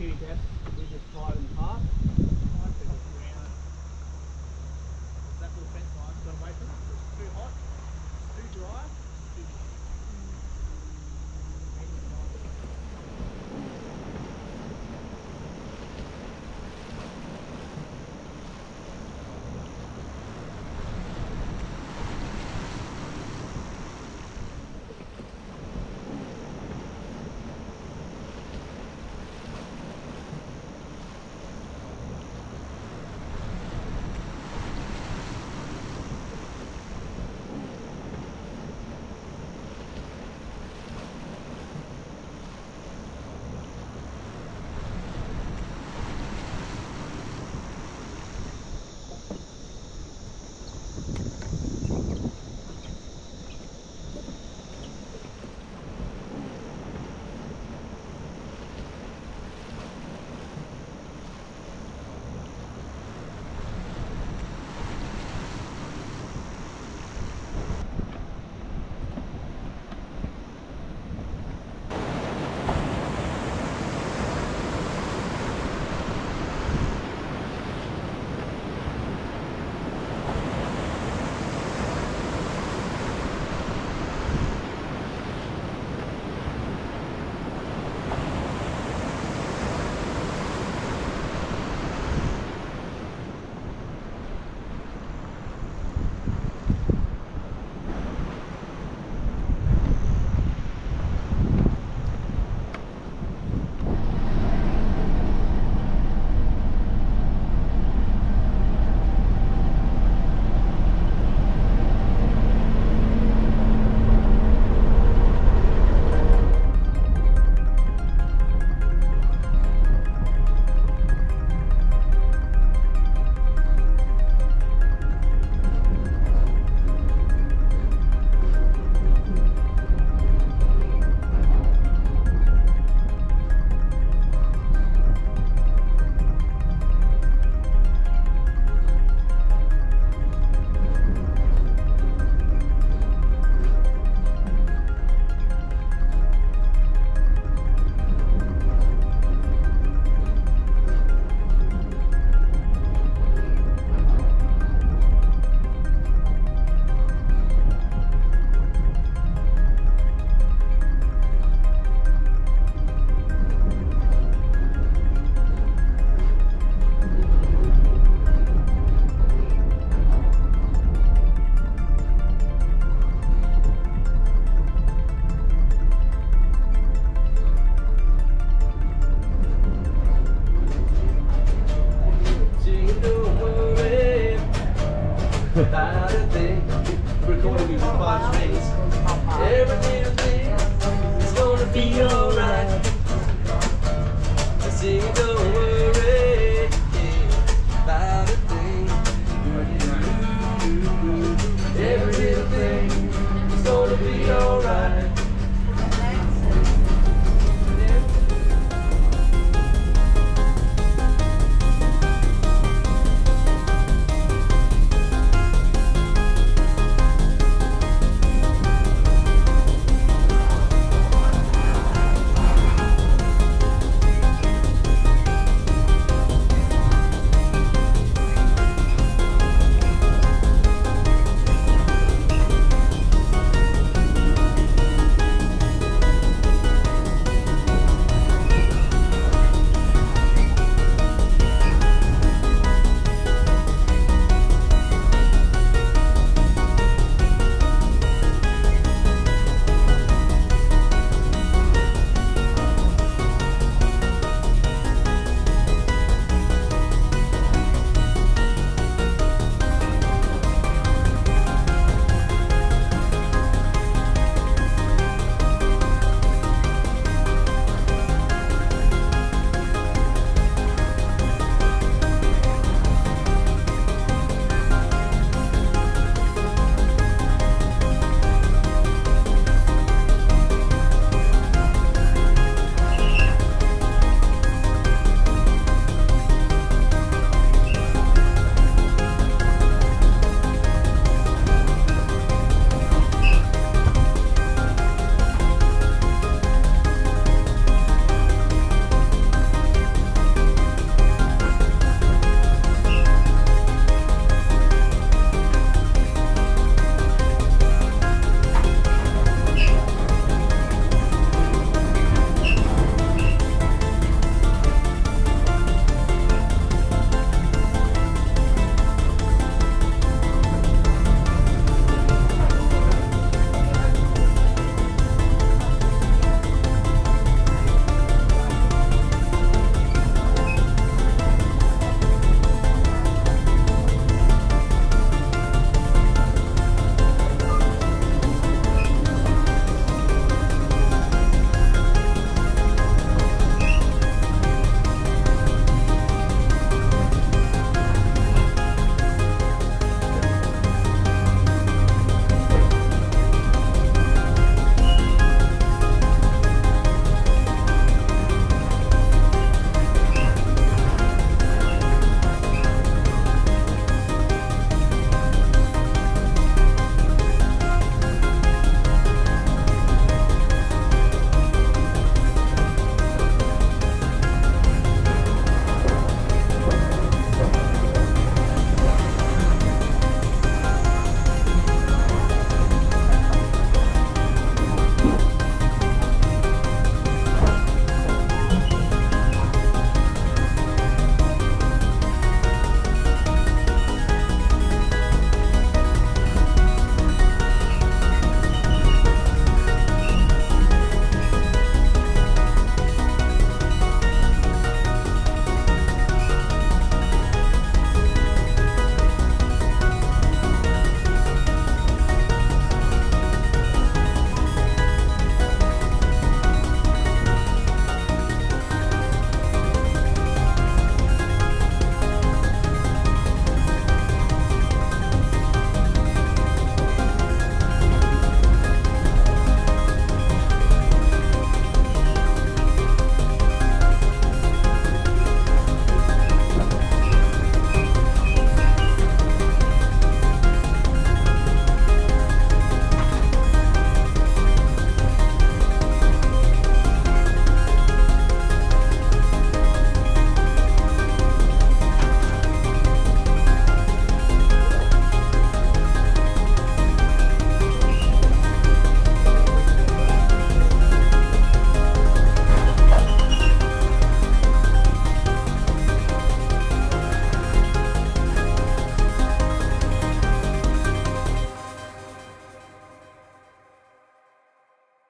have